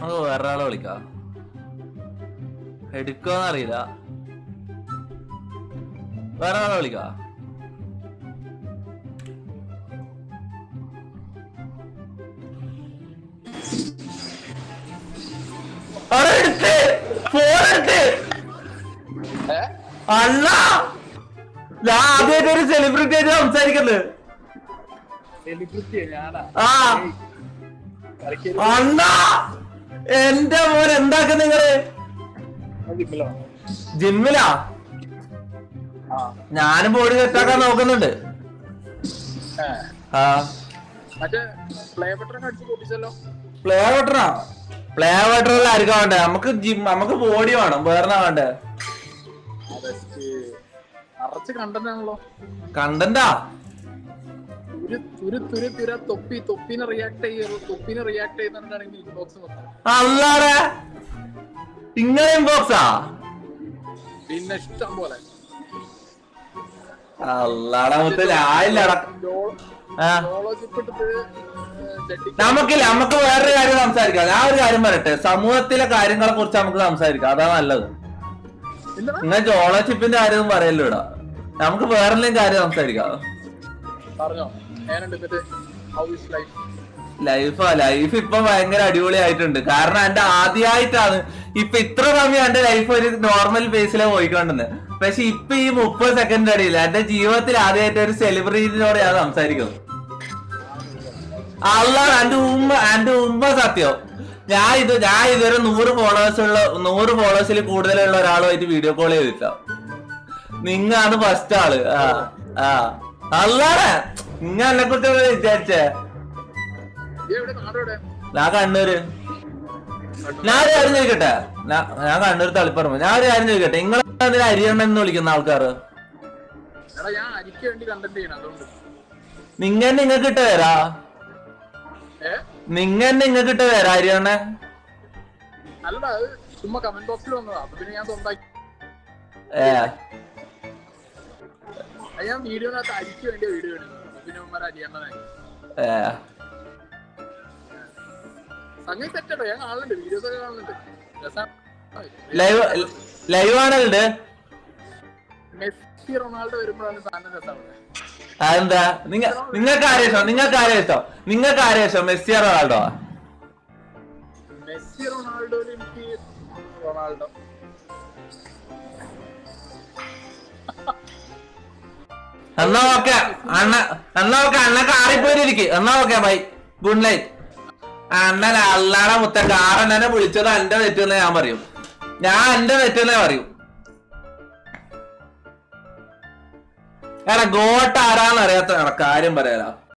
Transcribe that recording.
നമുക്ക് വേറെ ആളെ വിളിക്കാം. എടുക്കാന്നറിയില്ല വേറെ ആളെ വിളിക്കാം? അല്ല ഞാൻ ആദ്യമായിട്ട് ഒരു സെലിബ്രിറ്റി ആയിട്ട് സംസാരിക്കുന്നത്. സെലിബ്രിറ്റി ഞാനാ ആ. അണ്ണ. എന്റെ മോൻ എന്താക്കുന്ന നിങ്ങൾ? ജിമ്മിലോ? ഞാനും ബോഡി കെട്ടാക്കാൻ നോക്കുന്നുണ്ട്. ആ. പ്ലേ ബട്ടറാ പ്ലേ ബട്ടണാ ആയിരിക്കാൻ ആർക്കാ വേണ്ടേ? നമുക്ക് ജിം നമുക്ക് ബോഡി വേണം. വേറെ വേണ്ടേ? കണ്ടന്റാ തുരു തുരു തുരു തുര തൊപ്പി തൊപ്പിനെ റിയാക്ട് തൊപ്പിനെ റിയാക്ട് ചെയ്യുന്നുണ്ടാണെങ്കിൽ ഇൻബോക്സ് മൊത്തം അല്ലാടെ ഇങ്ങനെ ഇൻബോക്സാ പിന്നെ ഇഷ്ടം പോലെ. അല്ലാടാ ആയില്ലടാ. നമുക്കില്ല നമുക്ക് വേറൊരു കാര്യം സംസാരിക്കാം. ഞാൻ ഒരു കാര്യം പറയട്ടെ. സമൂഹത്തിലെ കാര്യങ്ങളെ കുറിച്ച് നമുക്ക് സംസാരിക്കാം. അതാ നല്ലത്. നിങ്ങൾ ജോളോഷിപ്പിന്റെ കാര്യമൊന്നും പറയല്ലോ ഇടാ നമുക്ക് വേറെല്ലാം കാര്യം സംസാരിക്കാം. പറഞ്ഞോ. ലൈഫ് ലൈഫാ ഇപ്പൊ ഭയങ്കര അടിപൊളിയായിട്ടുണ്ട്. കാരണം എന്റെ ആദ്യമായിട്ടാണ് ഇപ്പൊ ഇത്ര സമയം എന്റെ ലൈഫ് ഒരു നോർമൽ ബേസിലെ പോയിക്കൊണ്ടെന്ന് പക്ഷെ ഇപ്പൊ ഈ മുപ്പത് സെക്കൻഡ് അടിയില്ല എന്റെ ജീവിതത്തിൽ ആദ്യമായിട്ട് ഒരു സെലിബ്രിറ്റിനോട് ഞാൻ സംസാരിക്കുന്നു. അല്ല എന്റെ ഉമ്മ എന്റെ ഉമ്മ സത്യം. ഞാൻ ഇത് ഞാൻ ഇതുവരെ നൂറ് ഫോളോവേഴ്സ് ഉള്ള നൂറ് ഫോളോവേഴ്സിൽ കൂടുതലുള്ള ഒരാളുമായിട്ട് വീഡിയോ കോൾ ചെയ്തിട്ടോ നിങ്ങാണ് ഫസ്റ്റ് ആൾ. ആ ആ. അല്ലാടെ നിങ്ങ എന്നെ കുറിച്ച് വിചാരിച്ചേ? ഞാൻ കണ്ണൂര്. ഞാൻ ഒരു കാര്യം ചോദിക്കട്ടെ? ഞാൻ കണ്ണൂർ തളിപ്പറമ്പ്. ഞാൻ ഒരു കാര്യം ചോദിക്കട്ടെ? നിങ്ങൾ അരിയണ്ണൻ എന്ന് വിളിക്കുന്ന ആൾക്കാർ നിങ്ങ നിങ്ങൾക്ക് ഇട്ട് ഏ? നിങ്ങ നിങ്ങൾക്ക് ഇട്ട് തരാ അരിയണ്ണൻ? ചുമ്മാ കമന്റ് ബോക്സിൽ വന്നതാ. അപ്പൊ പിന്നെ ഞാൻ സ്വന്തമാക്കി. ഞാൻ വീഡിയോനകത്ത് അരിക്ക് വേണ്ടി വീഡിയോ എടുക്കുന്നു പിന്നെ ഉമ്മ അരിയണ്ണനായി ഏ. സംഗതി സെറ്റോ ഞാൻ കാണുന്നുണ്ട് വീഡിയോസ് ഒക്കെ കാണുന്നുണ്ട് ലൈവ് ലൈവ് ആണല്ലേ മെസ്സി റൊണാൾഡോ വരുമ്പോഴാണ് സാധനം രസമാണ് അതെന്താ? നിങ്ങ നിങ്ങൾക്ക് ഇഷ്ടം? നിങ്ങൾക്ക് ഇഷ്ടം? നിങ്ങൾക്ക് ആരെയും മെസ്സി റൊണാൾഡോ? മെസ്സി റൊണാൾഡോ എനിക്ക് റൊണാൾഡോ. എന്നാ ഓക്കെ. അണ്ണ എന്നാ ഓക്കെ. അണ്ണ കാറിൽ പോയിരിക്കും എന്നാ ഓക്കെ ബൈ ഗുഡ് നൈറ്റ് അണ്ണൻ അല്ലാടെ മുത്ത കാറണ്ണനെ വിളിച്ചത് എന്റെ തെറ്റെന്ന് ഞാൻ പറയും. ഞാൻ എന്റെ തെറ്റെന്നേ പറയും. എടാ ഗോട്ട് ആരാന്ന് അറിയാത്ത കാര്യം പറയാലോ.